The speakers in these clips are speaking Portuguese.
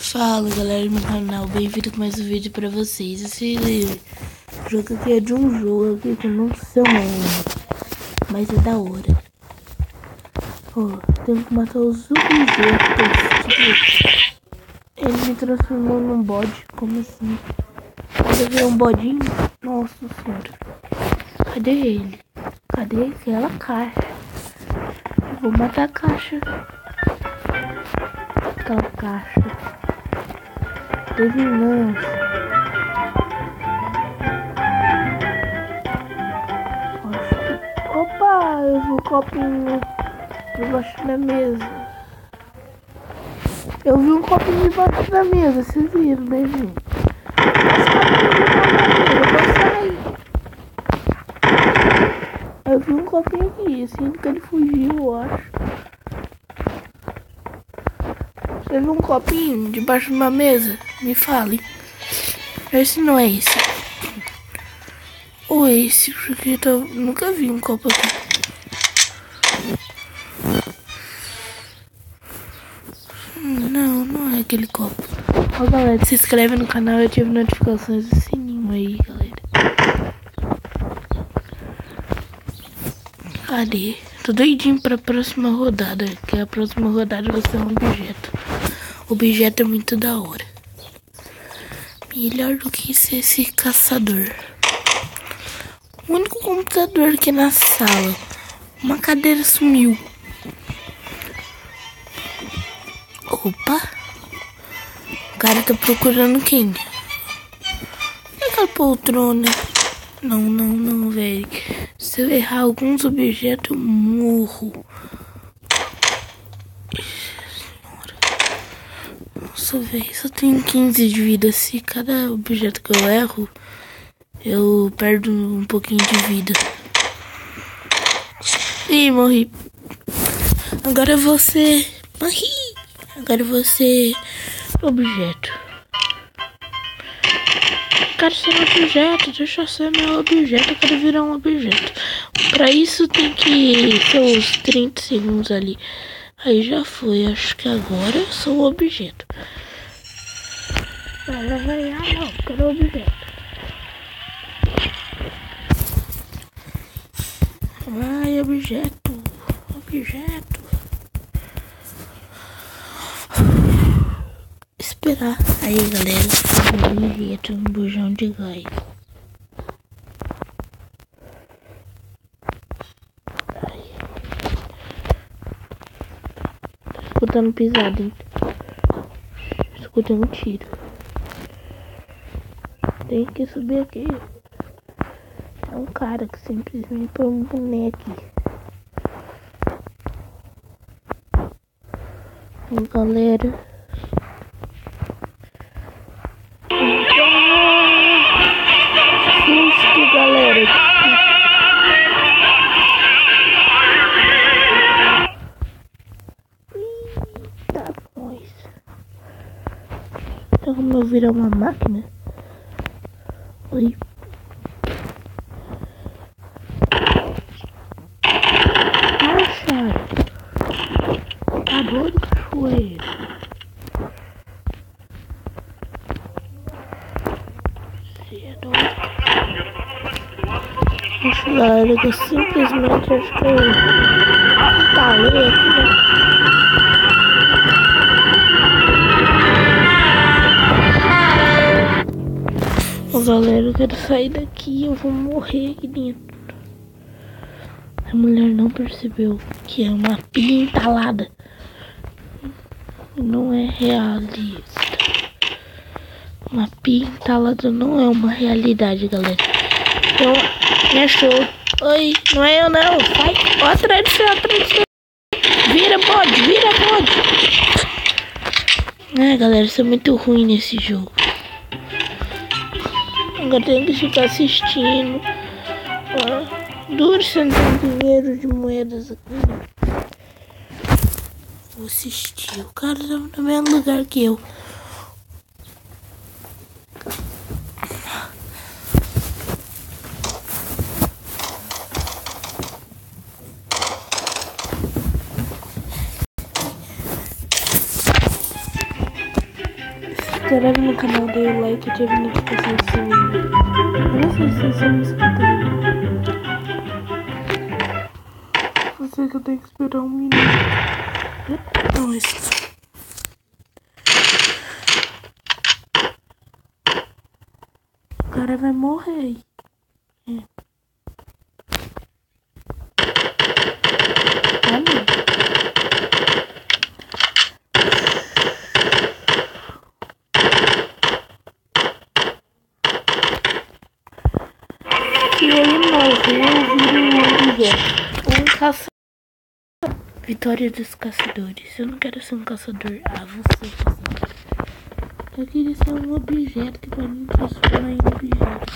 Fala galera do meu canal, bem-vindo com mais um vídeo pra vocês. Esse jogo aqui é de um jogo aqui que eu não sei o nome, mas é da hora. Ó, oh, que matar os. Tipo, ele me transformou num bode, como assim? Quando ver um bodinho, nossa senhora. Cadê ele? Cadê aquela caixa? Eu vou matar a caixa. Aquela caixa de vingança. Opa, eu vi um copinho debaixo da mesa. Eu vi um copinho debaixo da mesa, vocês viram, né, gente? Eu vi um copinho aqui, assim que ele fugiu, eu acho. Você viu um copinho debaixo de uma mesa? Me fale. Esse não é esse. Ou é esse, porque eu nunca vi um copo aqui. Não, não é aquele copo. Ó, galera, se inscreve no canal e ative notificações do sininho aí, galera. Cadê? Tô doidinho pra próxima rodada, que a próxima rodada vai ser um objeto. O objeto é muito da hora. Melhor do que ser esse caçador. O único computador aqui na sala. Uma cadeira sumiu. Opa. O cara tá procurando quem? É aquela poltrona. Não, não, não, velho. Se eu errar alguns objetos, eu morro. Nossa, velho, só tenho 15 de vida. Se cada objeto que eu erro, eu perdo um pouquinho de vida. Ih, morri. Agora você. Morri. Agora você. Objeto. Quero ser um objeto, deixa eu ser meu objeto, eu quero virar um objeto. Pra isso tem que ser uns 30 segundos ali. Aí já foi, acho que agora eu sou o objeto. Vai, vai, vai, ah não, quero objeto. Vai, objeto, objeto. Esperar. Aí, galera, um objeto, um bujão de gás. Escutando pisada, hein? Escutando tiro. Tem que subir aqui. É um cara que simplesmente põe um boneco galera. Eu virar uma máquina? Oi. Nossa! Cachoeiro? Você é doido? Nossa, galera, eu simplesmente acho que eu talei galera, eu quero sair daqui, eu vou morrer aqui dentro. A mulher não percebeu que é uma pia entalada. Não é realista. Uma pia entalada não é uma realidade, galera. Então, me achou. Oi, não é eu não. Sai, ó, atrás do céu, atrás. Vira, pode, vira, pode. É, galera, isso é muito ruim nesse jogo. Agora tenho que ficar assistindo. Duro sem dinheiro de moedas aqui. Vou assistir. O cara tá no mesmo lugar que eu. Inscreve no canal, dê o like, ative a notificação do Eu não sei se vocês estão me escutando. Eu sei que eu tenho que esperar um minuto. Não, isso. O cara vai morrer. É. Caçador. Vitória dos caçadores. Eu não quero ser um caçador. Ah, você caçador. Eu queria ser um objeto que pra mim transformar em objeto.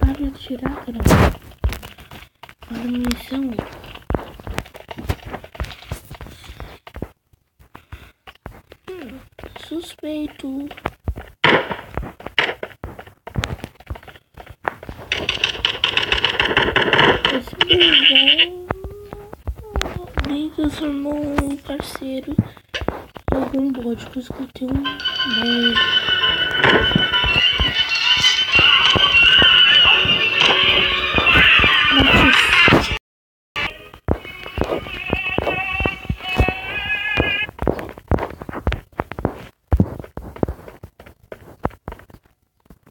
Para de atirar, cara. Para munição. Hum, suspeito. Nem transformou um parceiro algum bode que eu escutei um bode.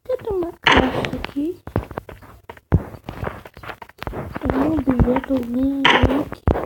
Tem uma caixa aqui. Botolinho aqui.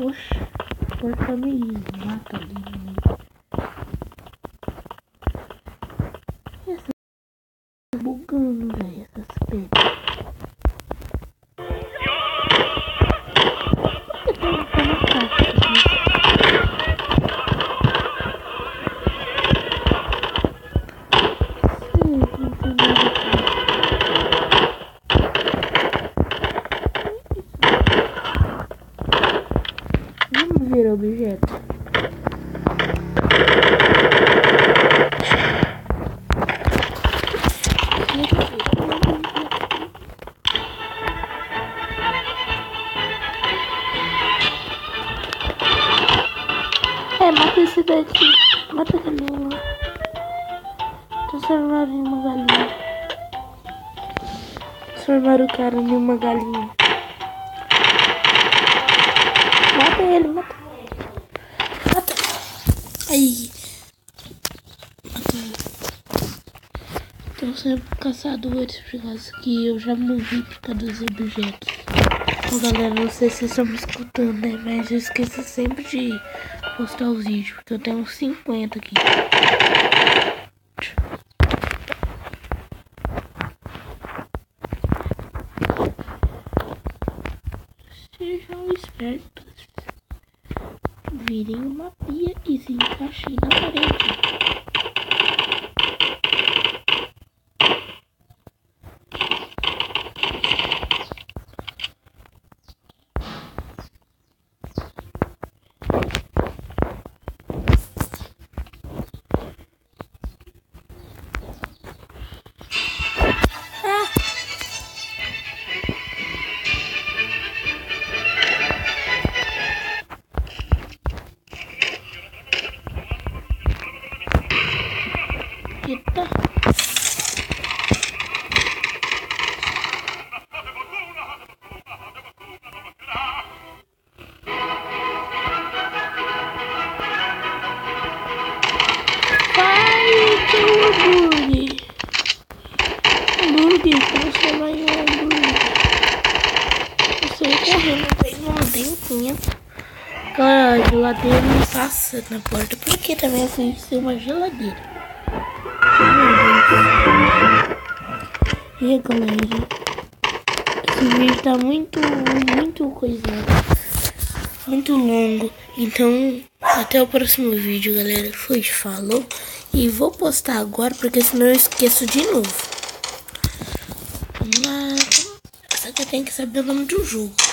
Oxe. Meio, mata ali Transformaram em uma galinha. O cara em uma galinha. Mata ele, mata. Mata. Aí. Mata ele. Estão sendo caçadores por causa que eu já morri por causa dos objetos. Bom, galera, não sei se vocês estão me escutando, né? Mas eu esqueço sempre de postar os vídeos, porque eu tenho uns 50 aqui. Espertos. Virem uma pia e se encaixem na parede. Geladeira não passa na porta. Porque também fui ser uma geladeira. E galera? Esse vídeo tá muito, muito coisado. Muito longo. Então, até o próximo vídeo, galera. Foi, falou. E vou postar agora, porque senão eu esqueço de novo. Mas... Só que eu tenho que saber o nome do jogo.